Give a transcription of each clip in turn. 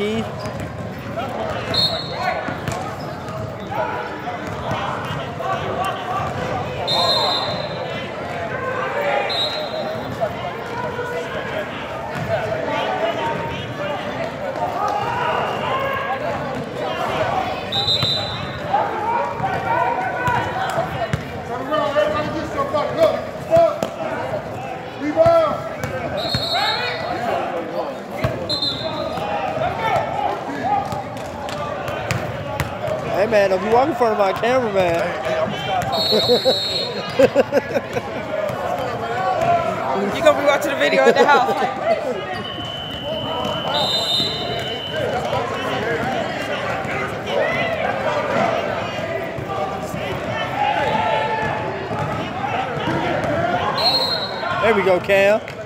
Keith. Hey man, don't be walking in front of my camera, man. You gonna be watching the video at the house? There we go, Cam.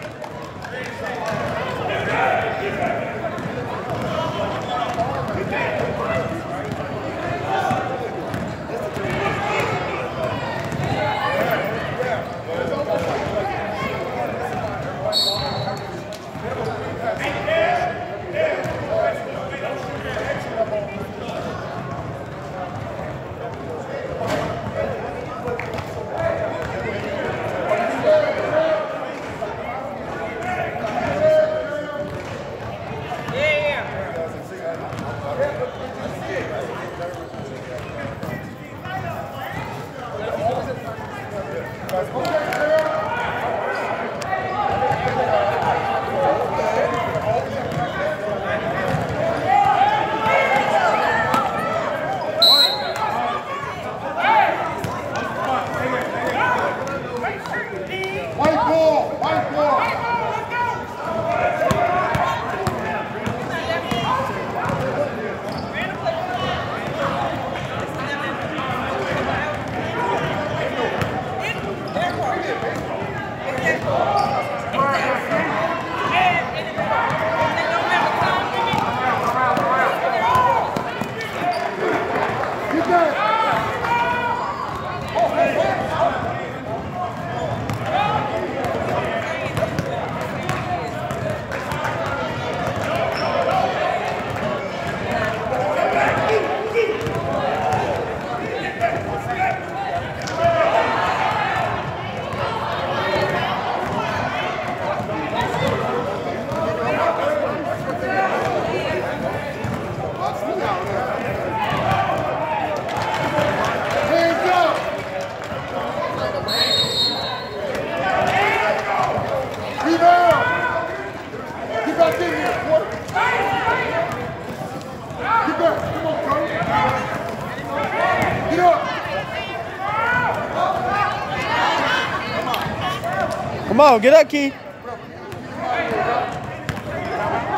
On, get up, Key.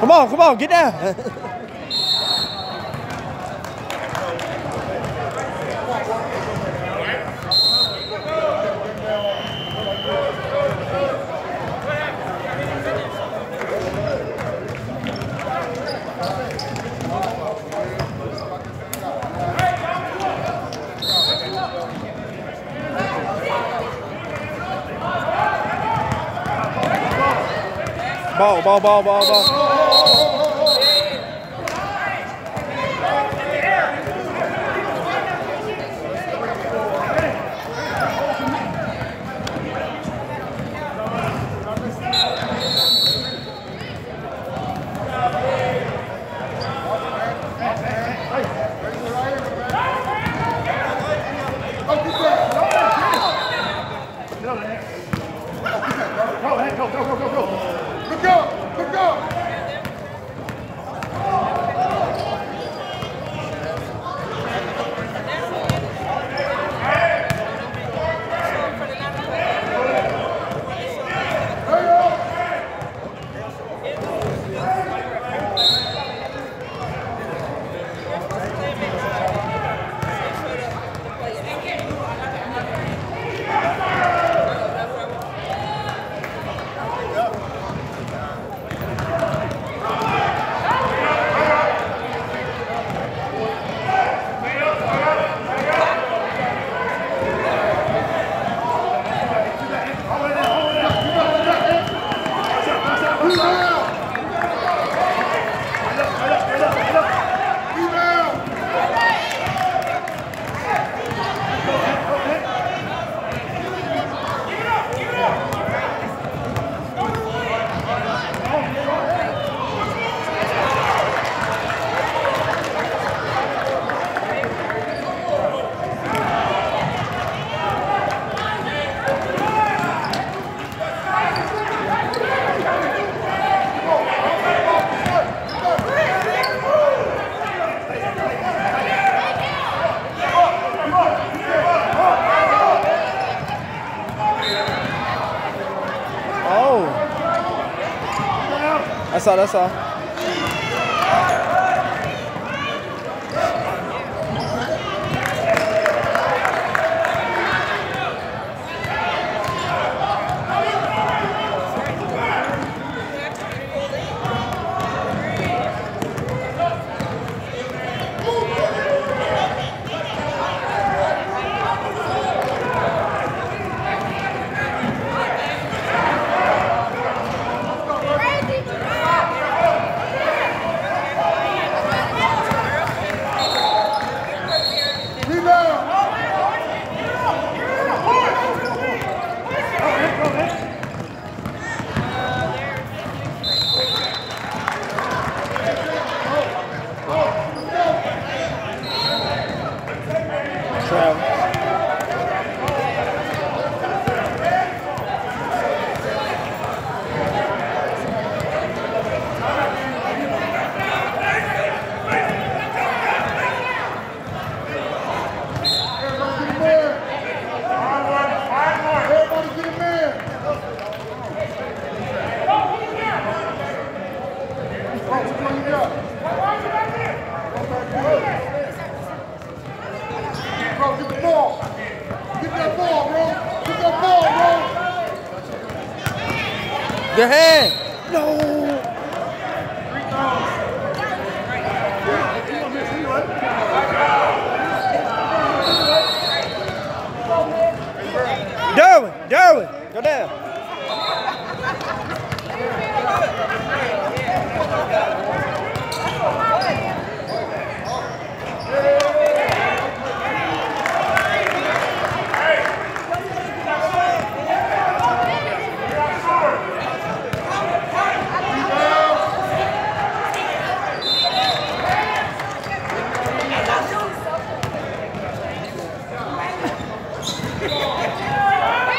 Come on, come on, get down. 包包包包包。só, olha só.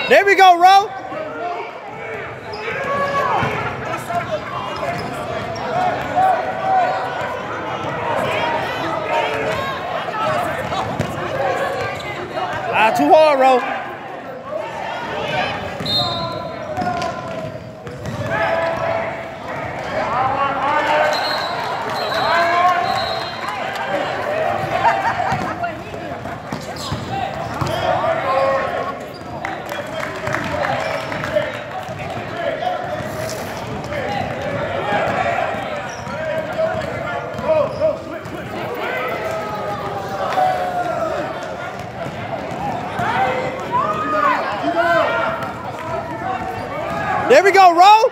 There we go, Ro. Ah, too hard, Ro. There we go, Ro.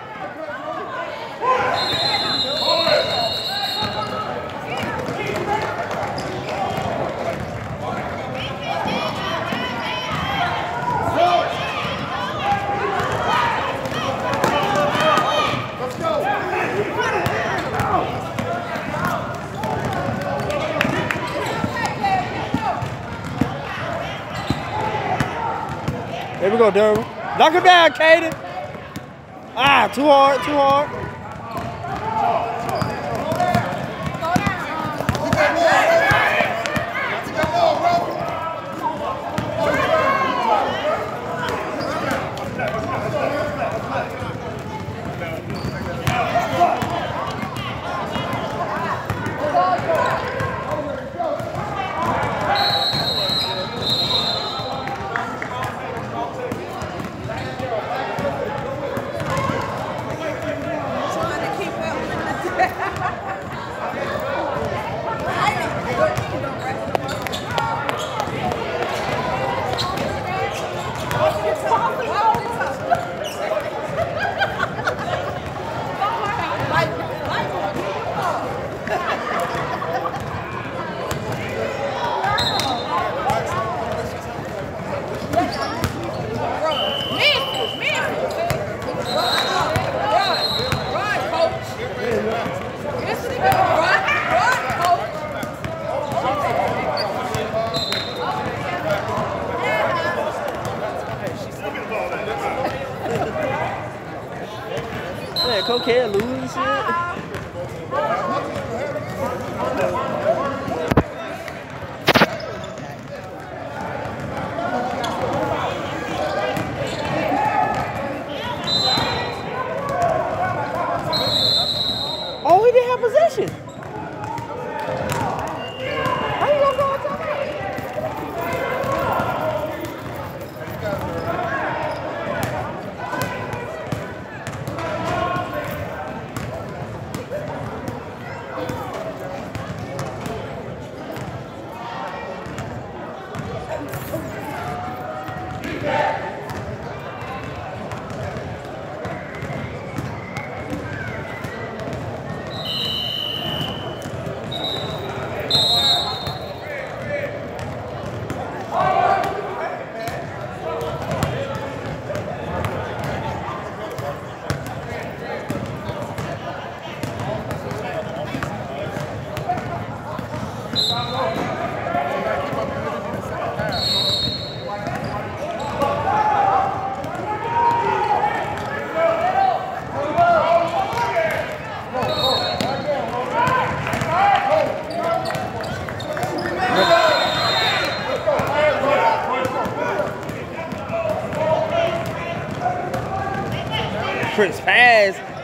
Let's. There we go, Derwin. Knock it down, Caden. Ah, too hard, too hard.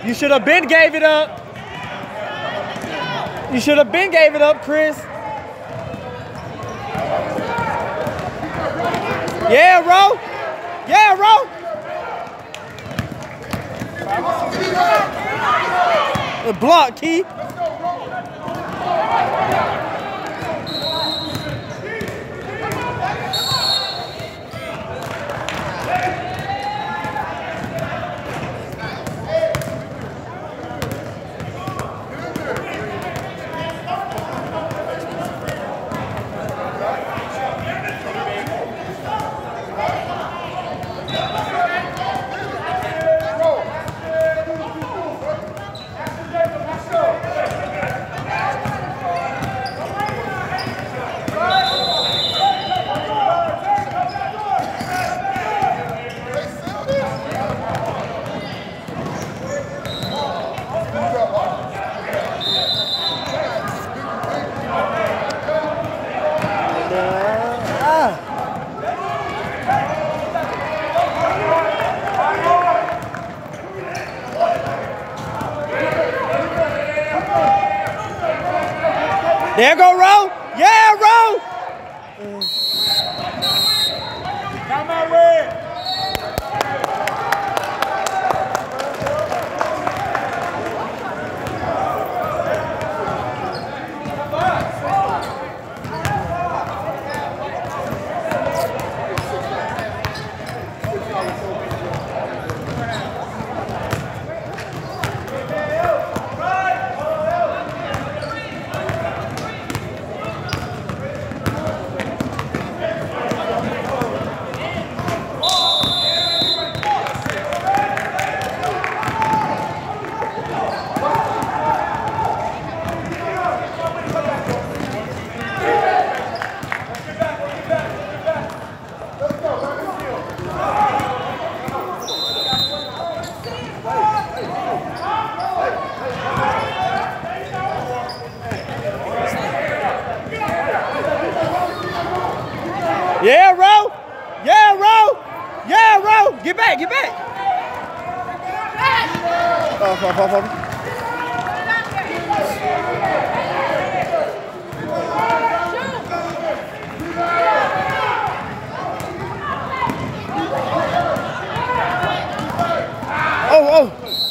You should have been gave it up. You should have been gave it up, Chris. Yeah, Ro. Yeah, Ro. The block, Key.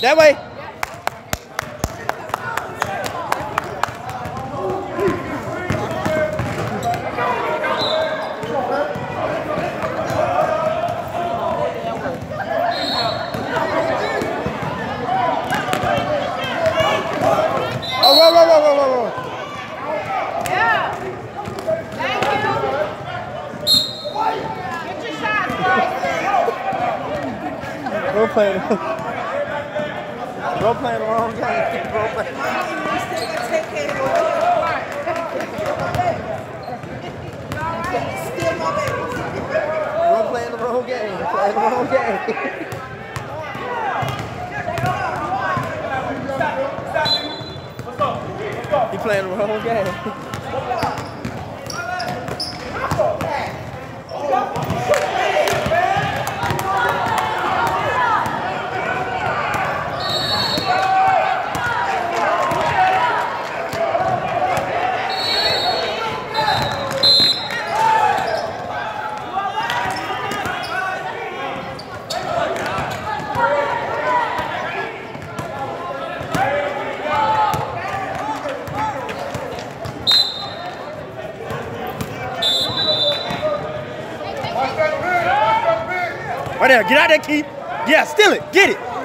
That way. Oh, whoa, you. Get your shots, guys. Bro playing. Bro playing the wrong game. Playing the wrong game. He playing the wrong game. There. Get out there, Keith. Yeah, steal it. Get it.